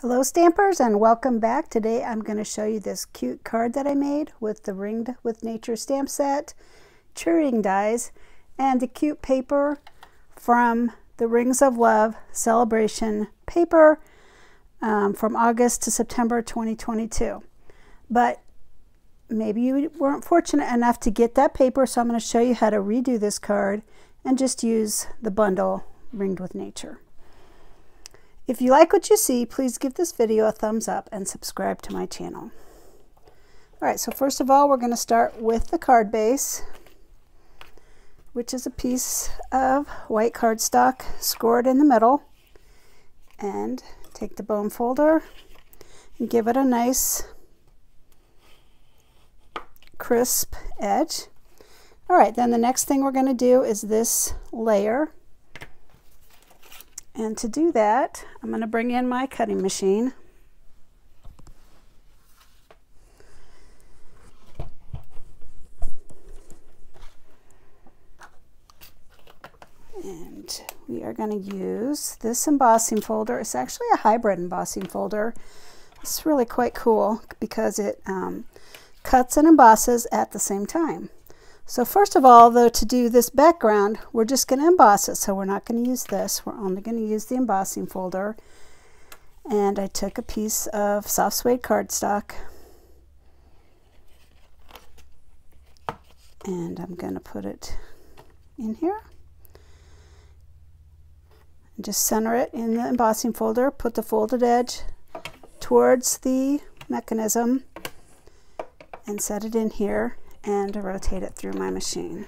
Hello Stampers and welcome back. Today I'm going to show you this cute card that I made with the Ringed with Nature stamp set, Cheering dies, and the cute paper from the Rings of Love Sale-A-Bration paper um, from August to September 2022. But maybe you weren't fortunate enough to get that paper, so I'm going to show you how to redo this card and just use the bundle Ringed with Nature. If you like what you see, please give this video a thumbs up and subscribe to my channel. All right, so first of all, we're going to start with the card base, which is a piece of white cardstock scored in the middle. And take the bone folder and give it a nice crisp edge. All right, then the next thing we're going to do is this layer. And to do that, I'm going to bring in my cutting machine. And we are going to use this embossing folder. It's actually a hybrid embossing folder. It's really quite cool because it um, cuts and embosses at the same time. So first of all, though, to do this background, we're just going to emboss it. So we're not going to use this. We're only going to use the embossing folder. And I took a piece of soft suede cardstock. And I'm going to put it in here. And just center it in the embossing folder. Put the folded edge towards the mechanism and set it in here and rotate it through my machine.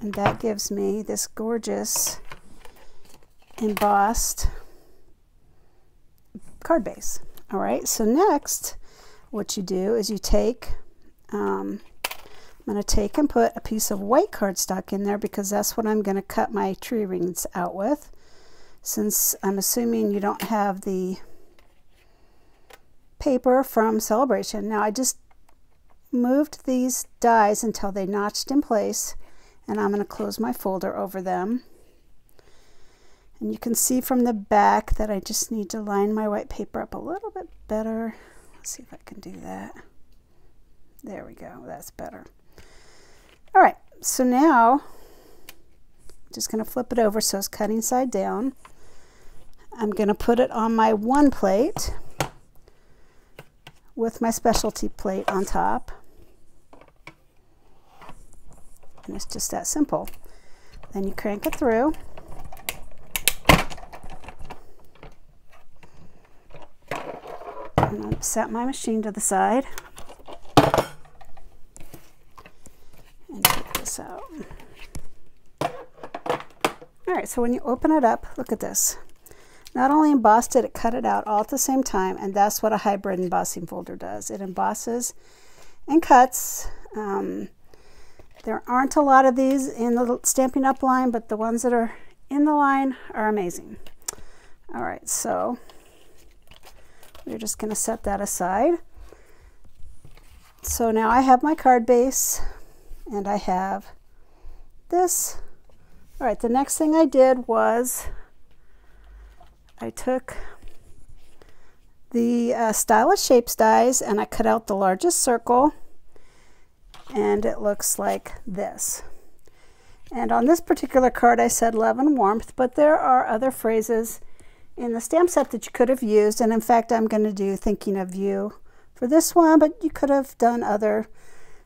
And that gives me this gorgeous embossed card base. All right, so next what you do is you take, um, I'm going to take and put a piece of white cardstock in there because that's what I'm going to cut my tree rings out with since I'm assuming you don't have the paper from Sale-A-Bration. Now I just moved these dies until they notched in place and I'm going to close my folder over them. And you can see from the back that I just need to line my white paper up a little bit better. Let's see if I can do that. There we go, that's better. All right, so now I'm just going to flip it over so it's cutting side down. I'm going to put it on my one plate with my specialty plate on top. And it's just that simple. Then you crank it through. Going to set my machine to the side. And take this out. All right, so when you open it up, look at this. Not only embossed it, it cut it out all at the same time, and that's what a hybrid embossing folder does. It embosses and cuts. Um, there aren't a lot of these in the Stampin' Up line, but the ones that are in the line are amazing. All right, so we're just going to set that aside. So now I have my card base, and I have this. All right, the next thing I did was I took the uh, Stylish Shapes dies and I cut out the largest circle and it looks like this. And on this particular card I said love and warmth, but there are other phrases in the stamp set that you could have used. And in fact, I'm going to do thinking of you for this one, but you could have done other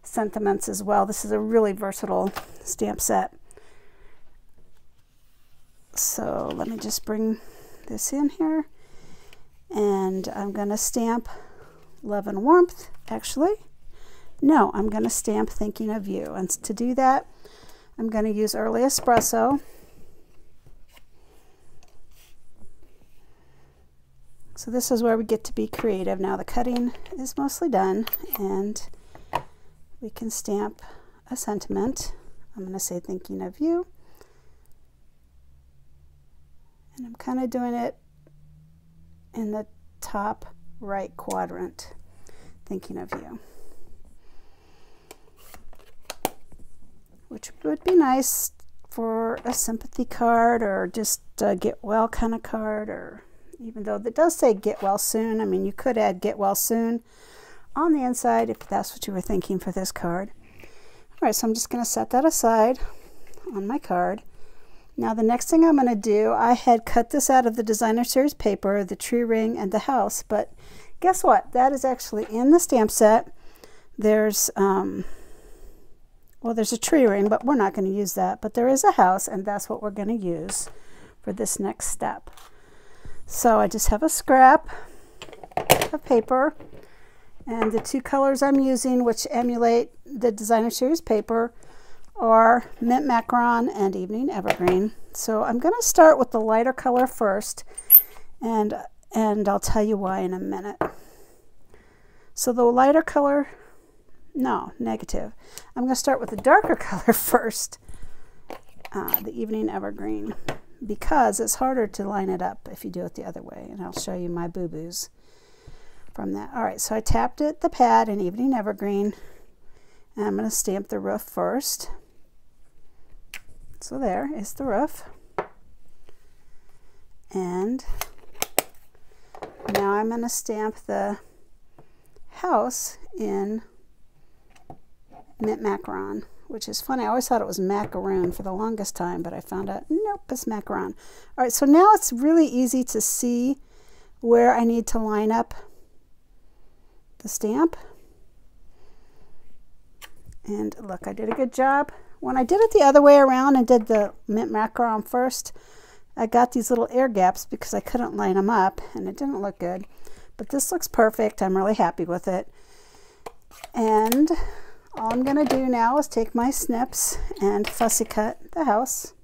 sentiments as well. This is a really versatile stamp set. So let me just bring this in here. And I'm going to stamp love and warmth actually. No I'm going to stamp thinking of you. And to do that I'm going to use early espresso. So this is where we get to be creative. Now the cutting is mostly done and we can stamp a sentiment. I'm going to say thinking of you and I'm kind of doing it in the top right quadrant, thinking of you. which would be nice for a sympathy card or just a get well kind of card or even though it does say get well soon. I mean, you could add get well soon on the inside if that's what you were thinking for this card. All right, so I'm just going to set that aside on my card. Now the next thing I'm going to do, I had cut this out of the designer series paper, the tree ring and the house, but guess what? That is actually in the stamp set. There's, um, well, there's a tree ring, but we're not going to use that. But there is a house, and that's what we're going to use for this next step. So I just have a scrap of paper, and the two colors I'm using, which emulate the designer series paper, are Mint Macaron and Evening Evergreen. So I'm going to start with the lighter color first, and, and I'll tell you why in a minute. So the lighter color, no, negative. I'm going to start with the darker color first, uh, the Evening Evergreen, because it's harder to line it up if you do it the other way, and I'll show you my boo-boos from that. All right, so I tapped it, the pad in Evening Evergreen, and I'm going to stamp the roof first. So there is the roof. And now I'm going to stamp the house in Mint Macaron, which is funny. I always thought it was macaroon for the longest time, but I found out, nope, it's macaron. All right, so now it's really easy to see where I need to line up the stamp. And look, I did a good job. When I did it the other way around and did the mint macaron first, I got these little air gaps because I couldn't line them up and it didn't look good. But this looks perfect. I'm really happy with it. And all I'm going to do now is take my snips and fussy cut the house.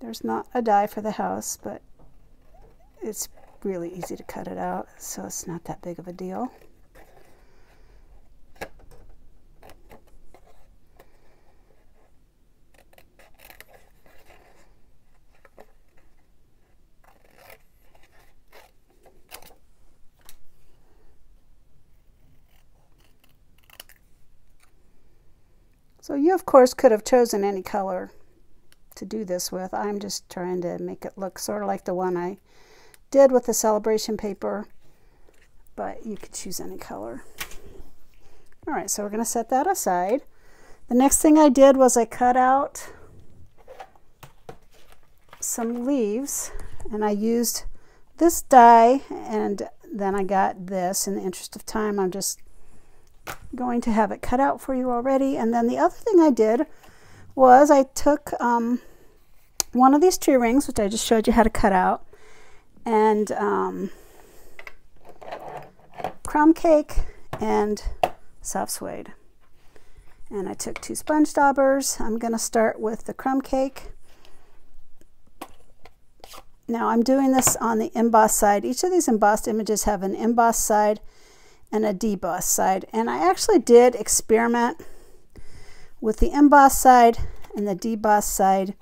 There's not a die for the house, but it's really easy to cut it out, so it's not that big of a deal. So you of course could have chosen any color to do this with. I'm just trying to make it look sort of like the one I did with the Sale-A-Bration paper, but you could choose any color. All right, so we're gonna set that aside. The next thing I did was I cut out some leaves and I used this die and then I got this. In the interest of time, I'm just going to have it cut out for you already. And then the other thing I did was I took um, one of these tree rings, which I just showed you how to cut out, and um, crumb cake and soft suede. And I took two sponge daubers. I'm going to start with the crumb cake. Now I'm doing this on the embossed side. Each of these embossed images have an embossed side and a debossed side. And I actually did experiment with the embossed side and the debossed side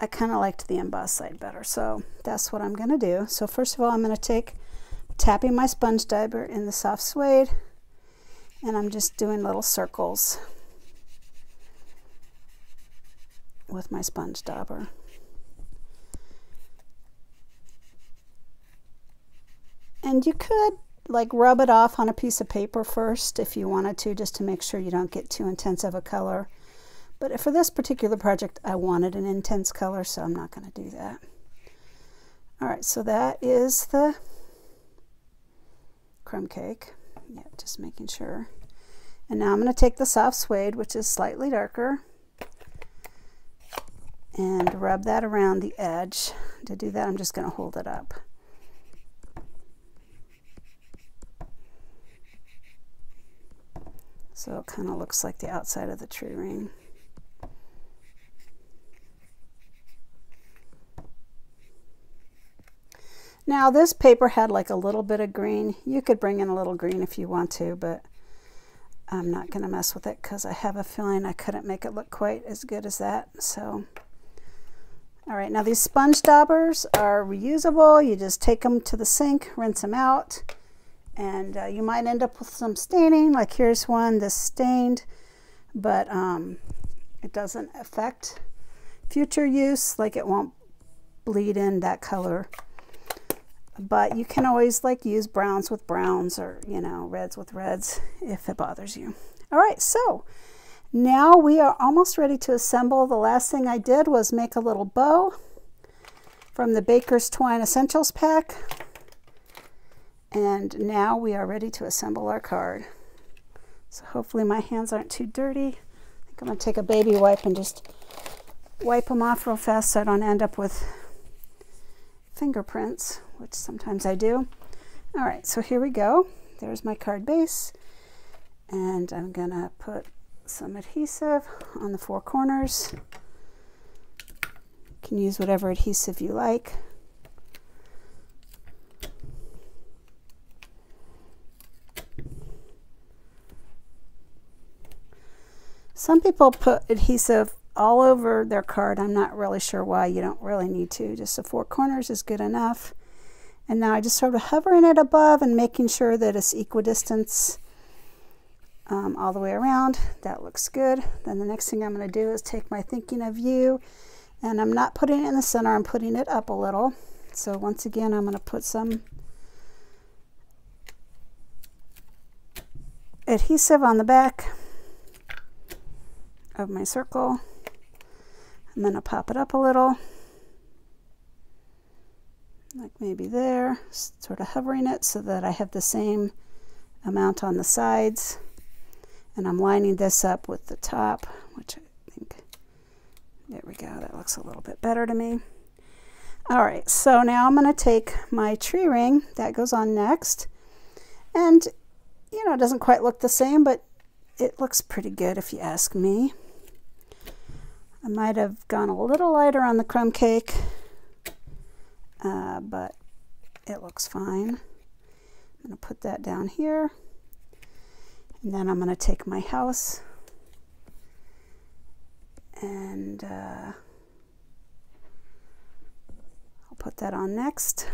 I kind of liked the embossed side better. So that's what I'm going to do. So first of all, I'm going to take tapping my sponge dauber in the soft suede and I'm just doing little circles with my sponge dauber. And you could like rub it off on a piece of paper first if you wanted to, just to make sure you don't get too intense of a color. But for this particular project, I wanted an intense color, so I'm not going to do that. All right, so that is the crumb cake. Yeah, just making sure. And now I'm going to take the soft suede, which is slightly darker, and rub that around the edge. To do that, I'm just going to hold it up. So it kind of looks like the outside of the tree ring. Now this paper had like a little bit of green. You could bring in a little green if you want to, but I'm not going to mess with it because I have a feeling I couldn't make it look quite as good as that. So All right, now these sponge daubers are reusable. You just take them to the sink, rinse them out, and uh, you might end up with some staining. Like here's one that's stained, but um, it doesn't affect future use. Like it won't bleed in that color. But you can always like use browns with browns or, you know, reds with reds if it bothers you. All right, so now we are almost ready to assemble. The last thing I did was make a little bow from the Baker's Twine Essentials pack. And now we are ready to assemble our card. So hopefully my hands aren't too dirty. I think I'm to take a baby wipe and just wipe them off real fast so I don't end up with fingerprints, which sometimes I do. All right, so here we go. There's my card base. And I'm going to put some adhesive on the four corners. You can use whatever adhesive you like. Some people put adhesive all over their card. I'm not really sure why. You don't really need to. Just the four corners is good enough. And now I just sort of hovering it above and making sure that it's equidistance um, all the way around. That looks good. Then the next thing I'm going to do is take my thinking of you and I'm not putting it in the center, I'm putting it up a little. So once again, I'm going to put some adhesive on the back of my circle. I'm going to pop it up a little, like maybe there, sort of hovering it so that I have the same amount on the sides. And I'm lining this up with the top, which I think, there we go, that looks a little bit better to me. All right, so now I'm going to take my tree ring, that goes on next. And, you know, it doesn't quite look the same, but it looks pretty good if you ask me. I might have gone a little lighter on the crumb cake, uh, but it looks fine. I'm going to put that down here. And then I'm going to take my house and uh, I'll put that on next.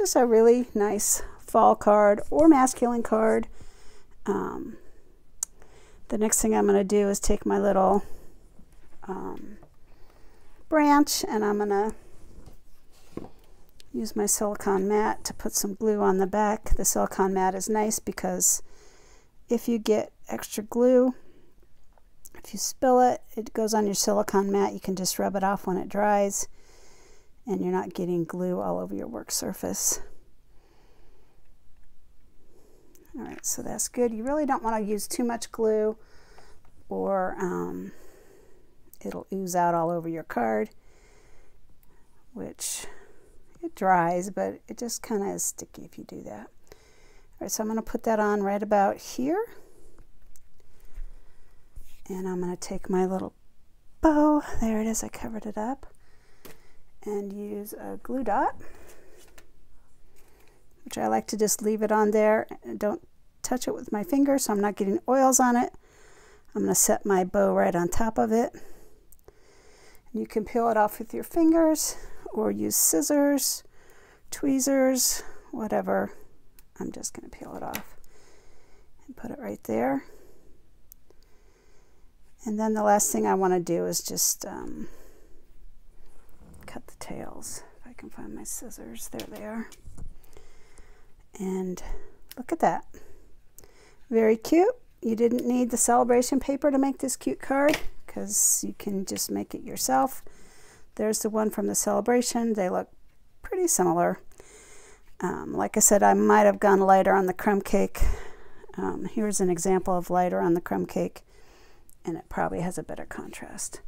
Just a really nice fall card or masculine card. Um, the next thing I'm going to do is take my little um, branch and I'm going to use my silicone mat to put some glue on the back. The silicone mat is nice because if you get extra glue, if you spill it, it goes on your silicone mat. You can just rub it off when it dries and you're not getting glue all over your work surface. All right, so that's good. You really don't want to use too much glue or um, it'll ooze out all over your card, which it dries, but it just kind of is sticky if you do that. All right, so I'm going to put that on right about here. And I'm going to take my little bow, there it is, I covered it up, and use a glue dot which I like to just leave it on there and don't touch it with my finger so I'm not getting oils on it. I'm going to set my bow right on top of it. You can peel it off with your fingers or use scissors, tweezers, whatever. I'm just going to peel it off and put it right there. And then the last thing I want to do is just um, cut the tails. If I can find my scissors, there they are. And look at that. Very cute. You didn't need the Sale-A-Bration paper to make this cute card because you can just make it yourself. There's the one from the Sale-A-Bration. They look pretty similar. Um, like I said, I might have gone lighter on the crumb cake. Um, here's an example of lighter on the crumb cake, and it probably has a better contrast.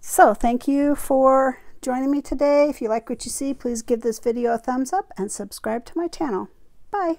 So thank you for joining me today. If you like what you see, please give this video a thumbs up and subscribe to my channel. Bye.